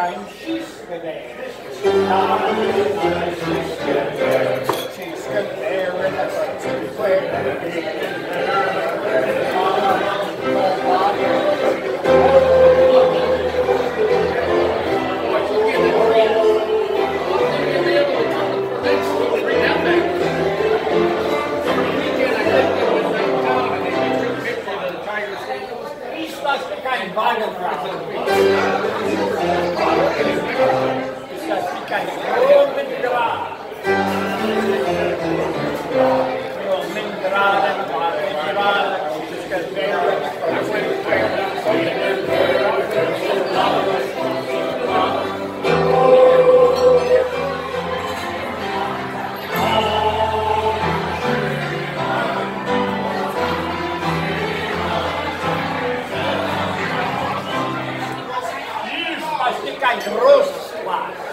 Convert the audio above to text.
time she's there. She's there. In the first place. I'm a kind of Mendralen like Rose's wife.